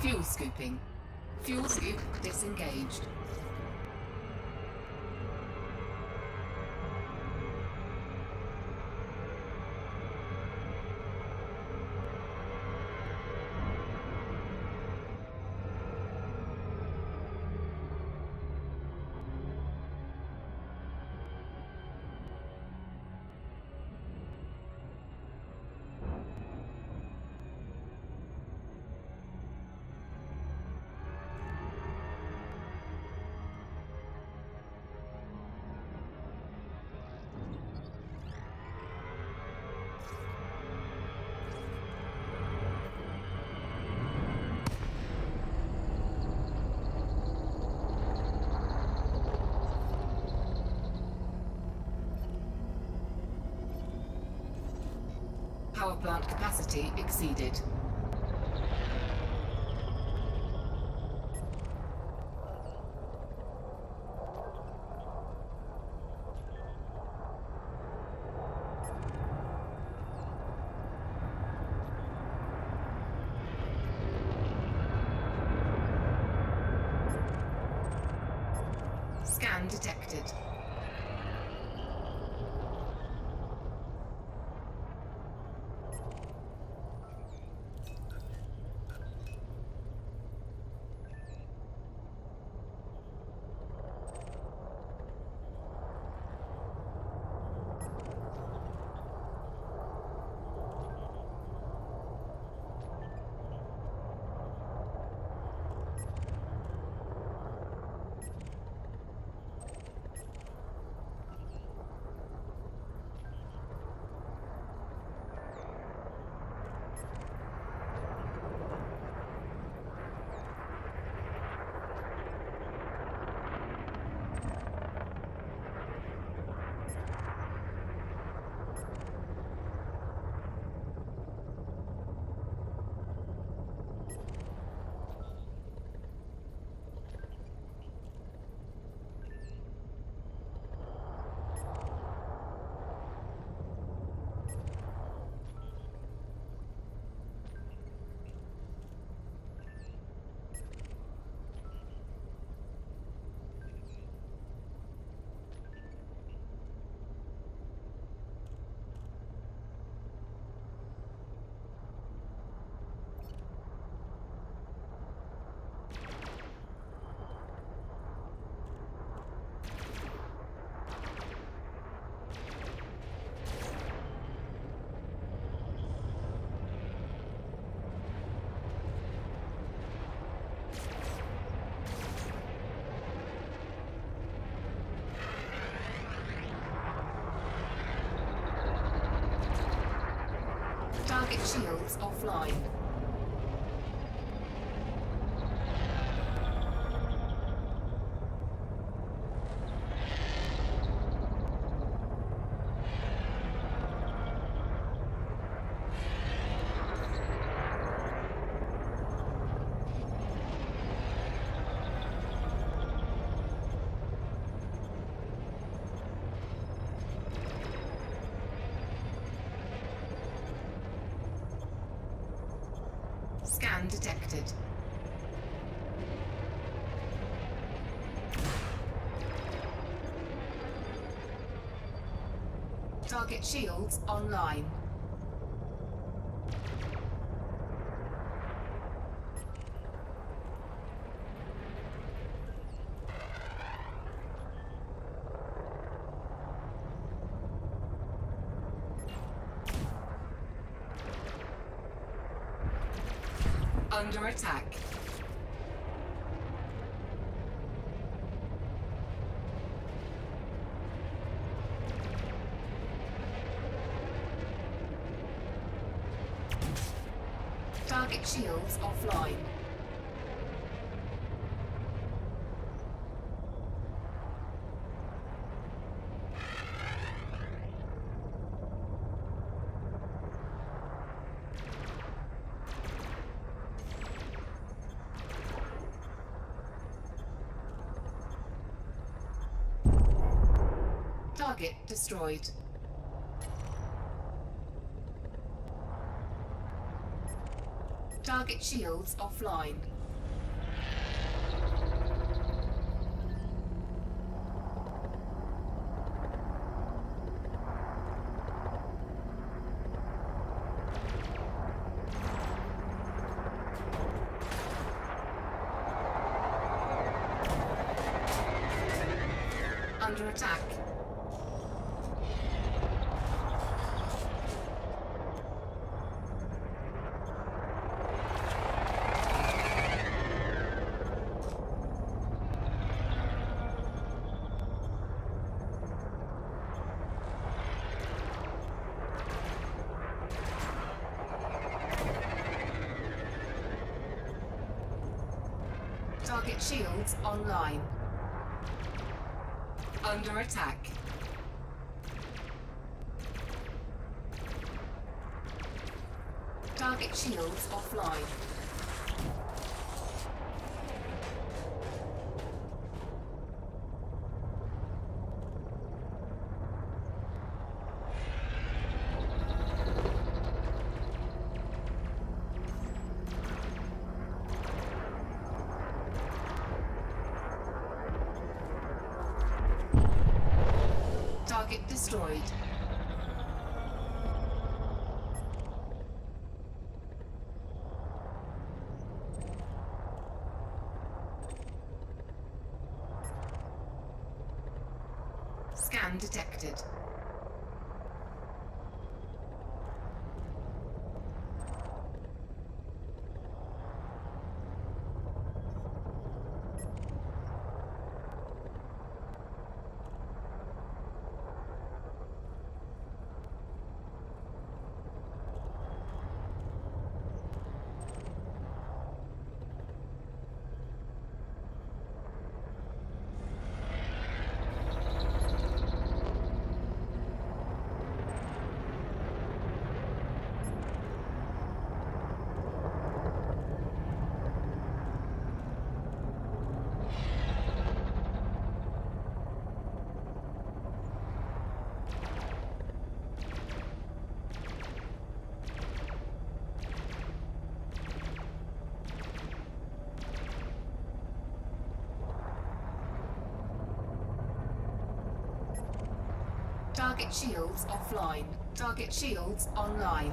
Fuel scooping. Fuel scoop disengaged. Power plant capacity exceeded. Scan detected. Shields offline. Scan detected. Target shields online. Under attack. Target shields offline. Target destroyed. Target shields offline. Under attack. Target shields online. Under attack. Target shields offline. Destroyed. Scan detected. Target shields offline. Target shields online.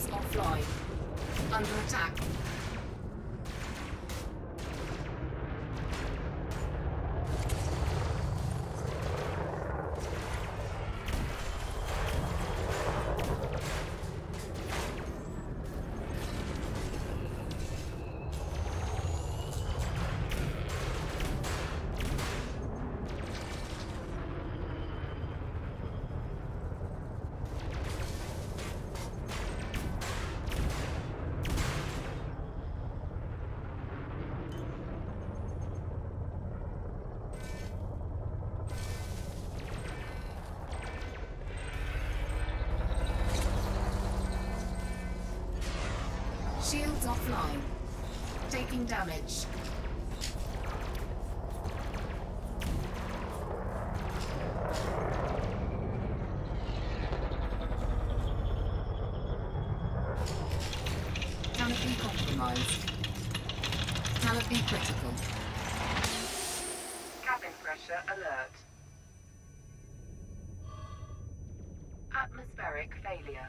Shields offline. Under attack. Offline. Taking damage. Canopy compromised. Canopy critical. Cabin pressure alert. Atmospheric failure.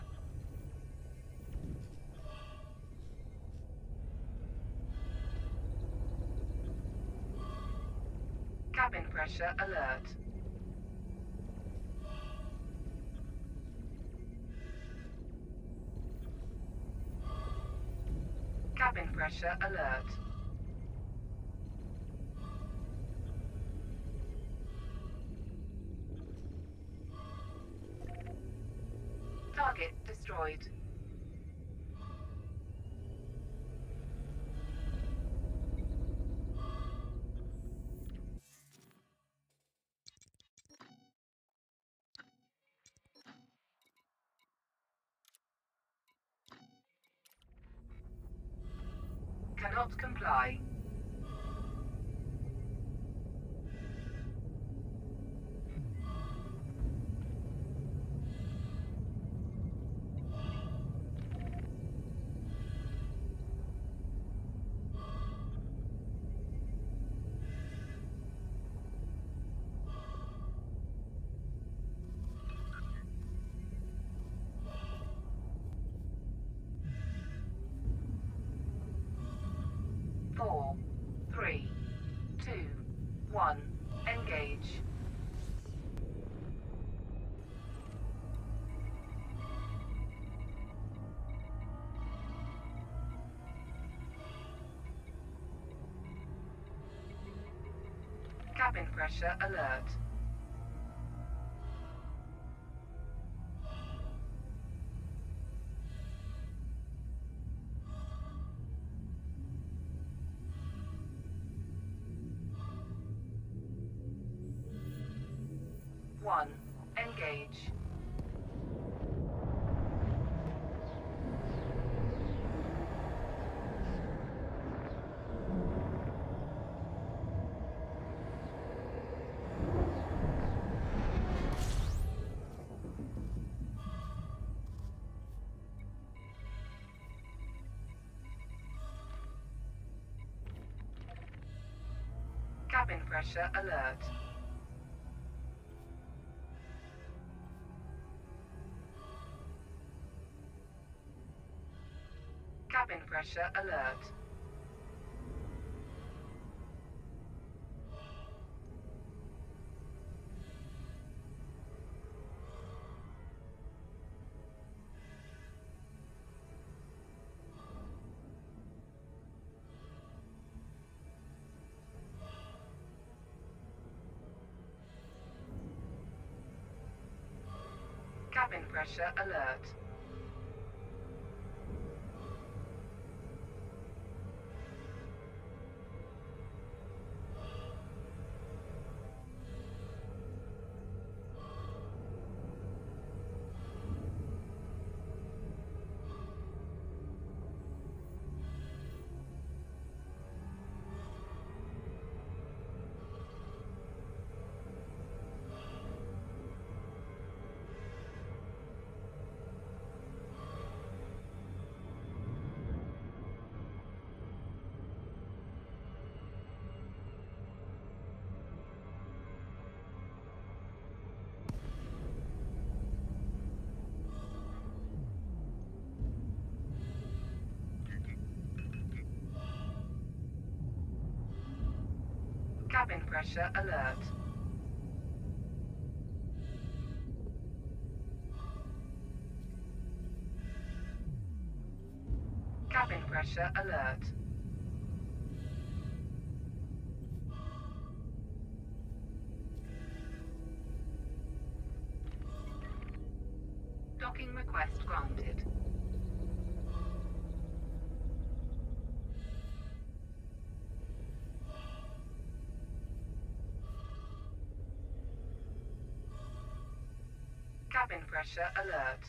cabin pressure alert. Cabin pressure alert. Target destroyed. Cannot comply. Cabin pressure alert. One. Engage. Pressure alert. Cabin pressure alert. Pressure alert. Cabin pressure alert. Cabin pressure alert. Pressure alert.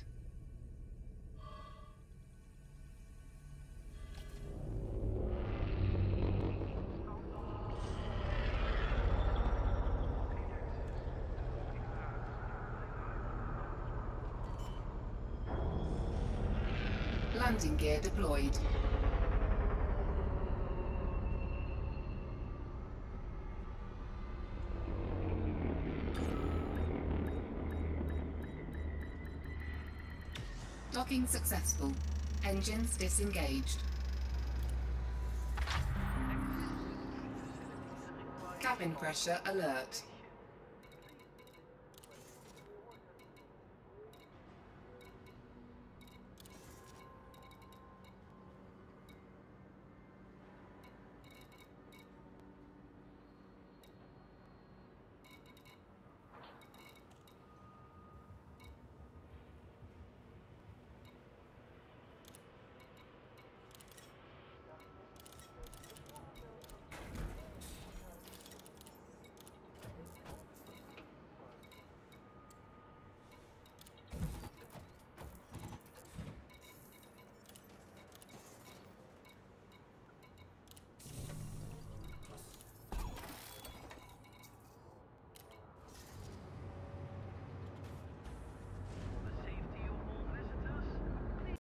Landing gear deployed. Docking successful. Engines disengaged. Cabin pressure alert.